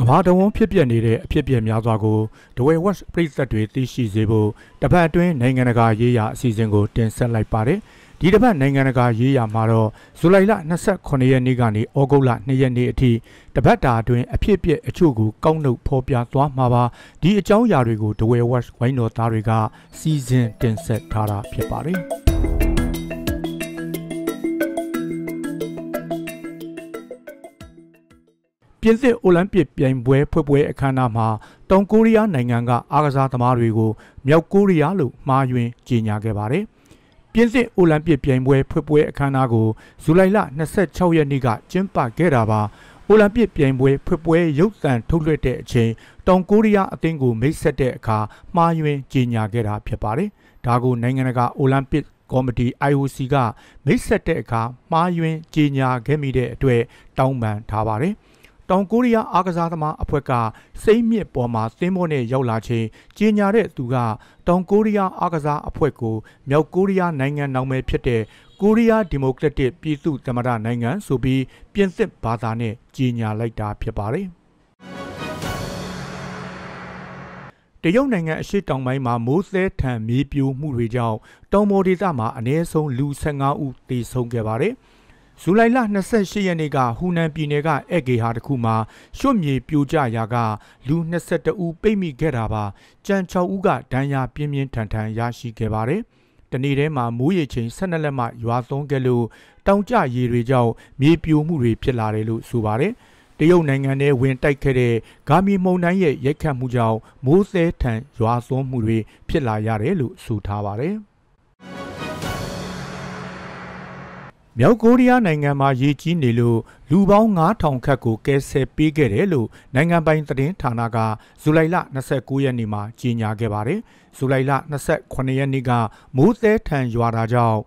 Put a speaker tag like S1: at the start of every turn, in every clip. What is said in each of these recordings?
S1: ကဘာတဝန်းဖြစ်ပျက်နေတဲ့အဖြစ်အပျက်များစွာကိုဒဝဲဝက်ပြည်သက်တွေသိရှိစေဖို့တပတ်အတွင်းနိုင်ငံတကာရေးရာအစီအစဉ်ကိုတင်ဆက်လိုက်ပါတယ်။ဒီတပတ်နိုင်ငံတကာရေးရာမှာတော့ဇူလိုင်လ28ရက်နေ့ကနေဩဂုတ်လ2ရက်နေ့အထိတပတ်တာအတွင်းအဖြစ်အပျက်အချို့ကိုကောက်နှုတ်ဖော်ပြသွားမှာပါ။ဒီအကြောင်းအရာတွေကိုဒဝဲဝက်ဝိုင်းတော်သားတွေကစီစဉ်တင်ဆက်ထားတာဖြစ်ပါတယ်။ ပြင်သစ်အိုလံပစ်ပြိုင်ပွဲဖွဲ့ပွဲအခမ်းအနားမှာတောင်ကိုရီးယားနိုင်ငံကအားကစားသမားတွေကိုမြောက်ကိုရီးယားလို့မှားယွင်းကြေညာခဲ့ပါတယ်။ပြင်သစ်အိုလံပစ်ပြိုင်ပွဲဖွဲ့ပွဲအခမ်းအနားကိုဇူလိုင်လ26ရက်နေ့ကကျင်းပခဲ့တာပါ။အိုလံပစ်ပြိုင်ပွဲဖွဲ့ပွဲရုပ်သံထုတ်လွှင့်တဲ့အချိန်တောင်ကိုရီးယားအသင်းကိုမိတ်ဆက်တဲ့အခါမှားယွင်းကြေညာခဲ့တာဖြစ်ပါတယ်။ဒါကိုနိုင်ငံတကာအိုလံပစ်ကော်မတီ IOC ကမိတ်ဆက်တဲ့အခါမှားယွင်းကြေညာခဲ့မိတဲ့အတွက်တောင်းပန်ထားပါတယ်။ တောင်ကိုရီးယားအားကစားသမားအဖွဲ့ကစိမ့်မြစ်ပေါ်မှာသင်းမောနဲ့ရောက်လာချိန်ကြေညာတဲ့သူကတောင်ကိုရီးယားအားကစားအဖွဲ့ကိုမြောက်ကိုရီးယားနိုင်ငံနောက်မဲဖြစ်တဲ့ကိုရီးယားဒီမိုကရက်တစ်ပြည်သူ့သမ္မတနိုင်ငံဆိုပြီးပြင်သစ်ဘာသာနဲ့ကြေညာလိုက်တာဖြစ်ပါတယ်တရုတ်နိုင်ငံအရှိတောင်ပိုင်းမှာမိုးသဲထန်မြေပြိုမှုတွေကြောင့်တောင်ပေါ်ဒေသမှာအနည်းဆုံးလူ15ဦးသေဆုံးခဲ့ပါတယ်။ ဇူလိုင်လ28ရက်နေ့ကဟူနန်ပြည်နယ်ကဧည့်ဂေဟာတစ်ခုမှာရွှတ်မြေပြိုကျရာကလူ22ဦးပိတ်မိခဲ့တာပါကြံ6ဦးကဒဏ်ရာပြင်းပြင်းထန်ထန်ရရှိခဲ့ပါတယ်တနေ့တည်းမှာမိုးရေချိန်12လက်မှရွာသွန်းခဲ့လို့တောင်ကျရေတွေကြောင့်မြေပြိုမှုတွေဖြစ်လာတယ်လို့ဆိုပါတယ်တရုတ်နိုင်ငံထဲဝင်တိုက်ခဲ့တဲ့ဂါမီမုန်တိုင်းရဲ့ရိုက်ခတ်မှုကြောင့်မိုးသဲထန်ရွာသွန်းမှုတွေဖြစ်လာရတယ်လို့ဆိုထားပါတယ် မြောက်ကိုရီးယားနိုင်ငံမှာရေကြီးနေလို့လူပေါင်း9000ခန့်ကိုကယ်ဆယ်ပေးခဲ့တယ်လို့နိုင်ငံပိုင်သတင်းဌာနကဇူလိုင်လ29ရက်နေ့မှာကြေညာခဲ့ပါတယ်။ဇူလိုင်လ28ရက်နေ့ကမိုးသဲထန်ရွာတာကြောင့်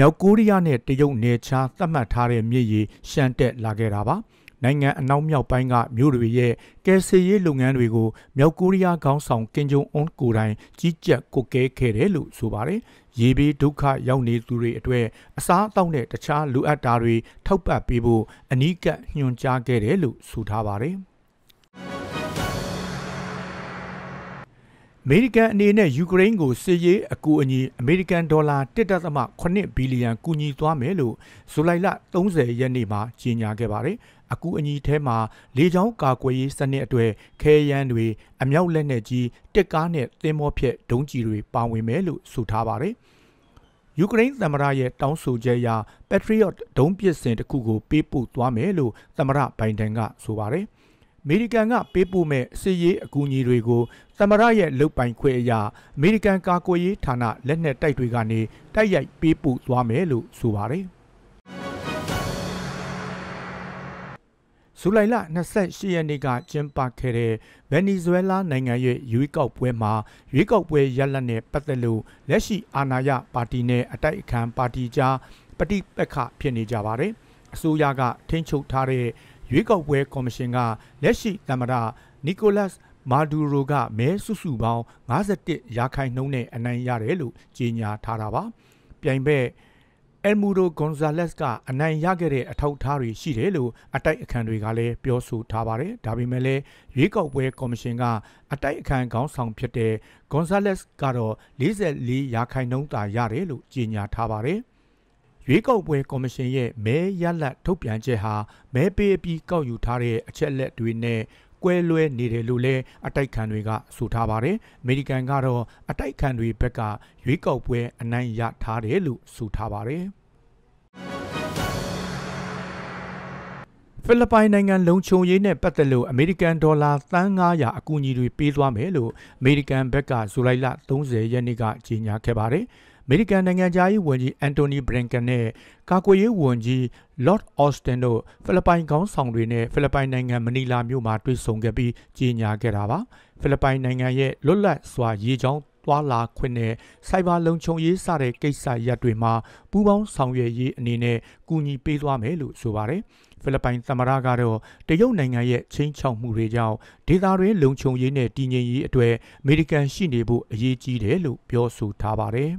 S1: မြောက်ကိုရီးယားနဲ့တရုတ်နယ်ခြားသတ်မှတ်ထားတဲ့မြစ်ရေရှမ်းတက်လာခဲ့တာပါ။နိုင်ငံအနောက်မြောက်ပိုင်းကမြို့တွေရဲ့ကယ်ဆယ်ရေးလုပ်ငန်းတွေကိုမြောက်ကိုရီးယားခေါင်းဆောင်ကင်ဂျုံအွန်ကိုတိုင်ကြီးကြပ်ကွပ်ကဲခဲ့တယ်လို့ဆိုပါတယ်။ရေဘေးဒုက္ခရောက်နေသူတွေအတွက်အစားအသောက်နဲ့တခြားလိုအပ်တာတွေထောက်ပံ့ပေးဖို့အနီးကပ်ညွှန်ကြားခဲ့တယ်လို့ဆိုထားပါတယ်။ မေရိကန်အနေနဲ့ယူကရိန်းကိုစစ်ရေးအကူအညီအမေရိကန်ဒေါ်လာ1.8ဘီလီယံကူညီသွားမယ်လို့ဇူလိုင်လ30ရက်နေ့မှာကြေညာခဲ့ပါတယ်။အကူအညီထဲမှာလေကြောင်းကာကွယ်ရေးစနစ်အတွေ့ခဲယမ်းတွေအမြောက်လက်နက်ကြီးတစ်ကားနဲ့သင်္ဘောဖြက်ဒုံးကျည်တွေပါဝင်မယ်လို့ဆိုထားပါတယ်။ယူကရိန်းသမ္မတရဲ့တောင်းဆိုချက်အရ Patriot ဒုံးပစ်စင်တစ်ခုကိုပေးပို့သွားမယ်လို့သမ္မတဘိုင်ဒန်ကဆိုပါတယ်။ မေရိကန်ကပေးပို့မဲ့စစ်ရေးအကူအညီတွေကိုသမရရဲ့လုတ်ပိုင်ခွင့်အရာအမေရိကန်ကာကွယ်ရေးဌာနလက်နက်တိုက်တွေကနေတိုက်ရိုက်ပေးပို့သွားမယ်လို့ဆိုပါတယ်ဇူလိုင်လ28ရက်နေ့ကကျင်းပခဲ့တဲ့ဗင်နီဇွဲလားနိုင်ငံရဲ့ရွေးကောက်ပွဲမှာရွေးကောက်ပွဲရလဒ်နဲ့ပတ်သက်လို့လက်ရှိအာဏာရပါတီနဲ့အတိုက်အခံပါတီကြားပဋိပက္ခဖြစ်နေကြပါတယ်။အစိုးရကထိန်းချုပ်ထားတဲ့ ရွေးကောက်ပွဲကော်မရှင်ကလက်ရှိသမ္မတနီကိုလတ်မာဒူရိုကမဲစုစုပေါင်း51ရာခိုင်နှုန်းနဲ့အနိုင်ရတယ်လို့ကြေညာထားတာပါပြိုင်ဘက်အယ်မူဒိုဂွန်ဇာလက်စ်ကအနိုင်ရခဲ့တဲ့အထောက်အထားတွေရှိတယ်လို့အတိုက်အခံတွေကလည်းပြောဆိုထားပါတယ်ဒါပေမဲ့လည်းရွေးကောက်ပွဲကော်မရှင်ကအတိုက်အခံခေါင်းဆောင်ဖြစ်တဲ့ဂွန်ဇာလက်စ်ကတော့44ရာခိုင်နှုန်းသာရတယ်လို့ကြေညာထားပါတယ် ရွေးကောက်ပွဲကော်မရှင်ရဲ့မဲရလတ်ထုတ်ပြန်ချက်ဟာမဲပေးအပြီးကောက်ယူထားတဲ့အချက်လက်တွေနဲ့ကွဲလွဲနေတယ်လို့လည်းအတိုက်ခံတွေကဆိုထားပါတယ်။အမေရိကန်ကတော့အတိုက်ခံတွေဘက်ကရွေးကောက်ပွဲအနိုင်ရထားတယ်လို့ဆိုထားပါတယ်။ ဖိလစ်ပိုင်နိုင်ငံလုံခြုံရေးနဲ့ပတ်သက်လို့အမေရိကန်ဒေါ်လာသန်း900အကူအညီတွေပေးသွားမယ်လို့အမေရိကန်ဘက်ကဇူလိုင်လ30ရက်နေ့ကကြေညာခဲ့ပါတယ်။အမေရိကန်နိုင်ငံသားရေးဝန်ကြီးအန်တိုနီဘရင်ကန်နဲ့ကာကွယ်ရေးဝန်ကြီးလော့ဒ်အော့စတင်တို့ဖိလစ်ပိုင်ခေါင်းဆောင်တွေနဲ့ဖိလစ်ပိုင်နိုင်ငံမနီလာမြို့မှာတွေ့ဆုံခဲ့ပြီးကြေညာခဲ့တာပါဖိလစ်ပိုင်နိုင်ငံရဲ့လွတ်လပ်စွာရေကြောင်း သွာလာခွင့်နဲ့စိုက်ဘာလုံခြုံရေးစတဲ့ကိစ္စရပ်တွေမှာပူးပေါင်းဆောင်ရွက်ရေးအနေနဲ့ကူညီပေးသွားမယ်လို့ဆိုပါတယ်ဖိလစ်ပိုင်သမ္မတကတော့တရုတ်နိုင်ငံရဲ့ချင်းချောက်မှုတွေကြောင့်ဒေသတွင်းလုံခြုံရေးနဲ့တည်ငြိမ်ရေးအတွက်အမေရိကန်ရှိနေဖို့အရေးကြီးတယ်လို့ပြောဆိုထားပါတယ်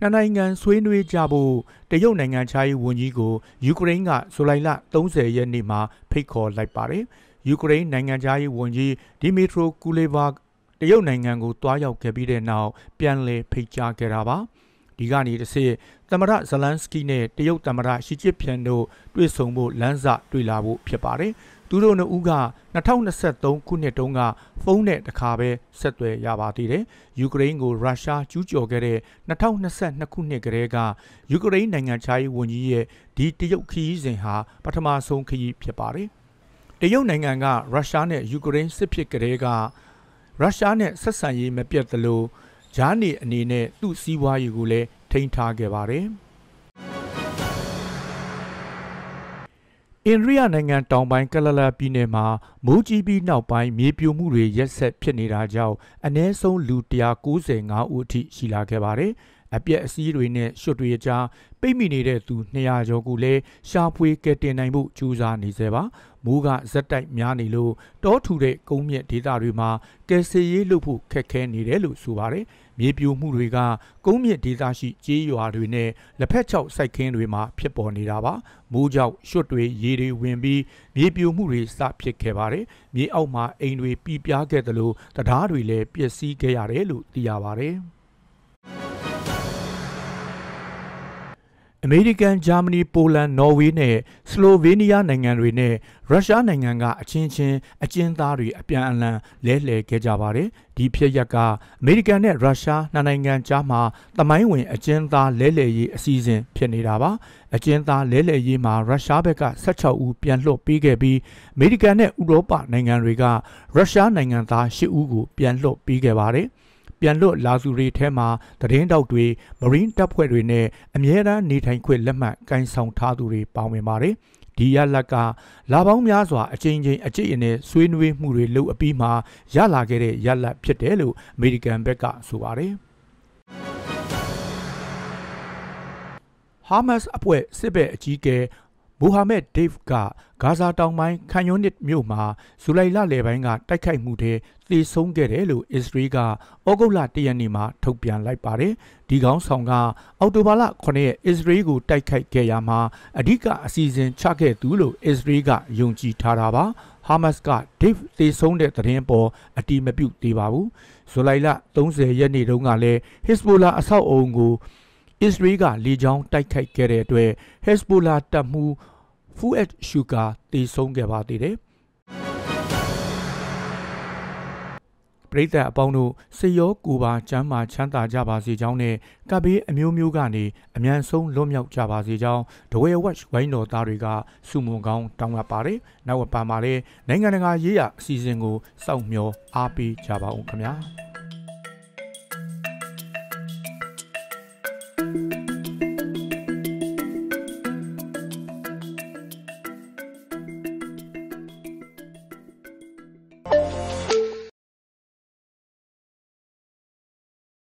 S1: နှစ်နိုင်ငံဆွေးနွေးကြဖို့တရုတ်နိုင်ငံခြားရေးဝန်ကြီးကိုယူကရိန်းကဇူလိုင်လ30ရက်နေ့မှာဖိတ်ခေါ်လိုက်ပါတယ်။ ယူကရိန်းနိုင်ငံခြားရေးဝန်ကြီးဒီမီထရိုကူလေဗာတရုတ်နိုင်ငံကိုတွားရောက်ခဲ့ပြီးတဲ့နောက်ပြန်လည်ဖိတ်ကြားခဲ့တာပါ။ဒီကနေတစ်ဆင့်သမရဇလန်စကီနဲ့တရုတ်သမရရှီကျစ်ဖြန်တို့တွေ့ဆုံဖို့လမ်းစတွေ့လာဖို့ဖြစ်ပါတယ်။သူတို့နှစ်ဦးက2023ခုနှစ်တုန်းကဖုန်းနဲ့တခါပဲဆက်သွယ်ရပါသေးတယ်။ယူကရိန်းကိုရုရှားကျူးကျော်ခဲ့တဲ့2022ခုနှစ်ကတည်းကယူကရိန်းနိုင်ငံခြားရေးဝန်ကြီးရဲ့ဒီတရုတ်ခရီးစဉ်ဟာပထမဆုံးခရီးဖြစ်ပါတယ်။ တရုတ်နိုင်ငံကရုရှားနဲ့ယူကရိန်းစစ်ဖြစ်ကတည်းကရုရှားနဲ့ဆက်ဆံရေးမပြတ်သလိုဂျားနေအနေနဲ့သူ့စီးပွားရေးကိုလည်းထိန်းထားခဲ့ပါတယ်။အိန္ဒိယနိုင်ငံတောင်ပိုင်းကလလာပြည်နယ်မှာမိုးကြီးပြီးနောက်ပိုင်းမြေပြိုမှုတွေရက်ဆက်ဖြစ်နေတာကြောင့်အ ਨੇ ဆုံးလူ195ဦးအထိရှိလာခဲ့ပါတယ်။ အပြက်အစည်းတွေနဲ့ရွှတ်တွေကြားပိတ်မိနေတဲ့သူ200ကျော်ကိုလည်းရှာဖွေကယ်တင်နိုင်ဖို့ကြိုးစားနေစေပါမိုးကဇက်တိုက်များနေလို့တောထူတဲ့ကုန်းမြင့်ဒေသတွေမှာကယ်ဆယ်ရေးလုပ်ဖို့ခက်ခဲနေတယ်လို့ဆိုပါတယ်မြေပြိုမှုတွေကကုန်းမြင့်ဒေသရှိကျေးရွာတွေနဲ့လက်ဖက်ချောက်စိုက်ခင်းတွေမှာဖြစ်ပေါ်နေတာပါမိုးကြောင့်ရွှတ်တွေရေတွေဝင်ပြီးမြေပြိုမှုတွေစဖြစ်ခဲ့ပါတယ်မြေအောက်မှာအိမ်တွေပြပြားခဲ့တယ်လို့တရားတွေလည်းပျက်စီးခဲ့ရတယ်လို့သိရပါတယ် အမေရိကန်ဂျာမနီပိုလန်နော်ဝေးနဲ့စလိုဗေးနီးယားနိုင်ငံတွေနဲ့ရုရှားနိုင်ငံကအချင်းချင်းအကျဉ်းသားတွေအပြန်အလှန်လဲလှယ်ခဲ့ကြပါတယ်ဒီဖြစ်ရပ်ကအမေရိကန်နဲ့ရုရှားနှစ်နိုင်ငံကြားမှာသမိုင်းဝင်အကျဉ်းသားလဲလှယ်ရေးအစီအစဉ်ဖြစ်နေတာပါအကျဉ်းသားလဲလှယ်ရေးမှာရုရှားဘက်က16ဦးပြန်လွှတ်ပေးခဲ့ပြီးအမေရိကန်နဲ့ဥရောပနိုင်ငံတွေကရုရှားနိုင်ငံသား10ဦးကိုပြန်လွှတ်ပေးခဲ့ပါတယ် ပြန်လွတ်လာသူတွေထဲမှာသတင်းတောက်တွေမရင်းတပ်ဖွဲ့တွေနဲ့အမြဲတမ်းနေထိုင်ခွင့်လက်မှတ်ကင်ဆောင်ထားသူတွေပါဝင်ပါတယ်ဒီရလက်ကလာပေါင်းများစွာအချိန်ချင်းအကျိတ်အနယ်ဆွေးနွေးမှုတွေလုပ်အပြီးမှာရလာခဲ့တဲ့ရလက်ဖြစ်တယ်လို့အမေရိကန်ဘက်ကဆိုပါတယ်ဟာမတ်စ်အဖွဲ့စစ်ဘက်အကြီးအကဲ မိုဟာမက်ဒေ့ဗ်ကဂါဇာတောင်ပိုင်းခန်ယွန်နစ်မြို့မှာဇူလိုင်လလယ်ပိုင်းကတိုက်ခိုက်မှုတွေသေဆုံးခဲ့တယ်လို့အစ္စရေးကဩဂုတ်လ၁ရက်နေ့မှာထုတ်ပြန်လိုက်ပါတယ်။ဒီကောင်းဆောင်ကအော်တိုဘာလ9ရက်အစ္စရေးကိုတိုက်ခိုက်ခဲ့ရမှာအဓိကအစီအစဉ်ချခဲ့သူလို့အစ္စရေးကယုံကြည်ထားတာပါ။ဟာမတ်စ်ကဒေ့ဗ်သေဆုံးတဲ့သတင်းပေါ်အတိမပြုတ်သေးပါဘူး။ဇူလိုင်လ30ရက်နေ့တုန်းကလည်းဟစ်ဘိုလာအဆောက်အုံကို အစ္စရေးကလေကြောင်းတိုက်ခိုက်ခဲ့တဲ့အတွက်ဟက်ဇ်ဘိုလာတပ်မှူးဖူအက်ရှူကာတေဆုံးခဲ့ပါသေးတယ်ပရိသတ်အပေါင်းတို့စေရောကိုပါကျမ်းမာချမ်းသာကြပါစေကြောင်းနဲ့ကပ်ဘေးအမျိုးမျိုးကနေအမြန်ဆုံးလွတ်မြောက်ကြပါစေကြောင်းဒဝဲဝက်ဝိုင်းတော်သားတွေကစုမုံကောင်းတောင်းလာပါတယ်။နောက်ဝပါမှာလည်းနိုင်ငံတကာရေးရအစီအစဉ်ကိုစောင့်မျှော်အားပေးကြပါဦးခင်ဗျာ။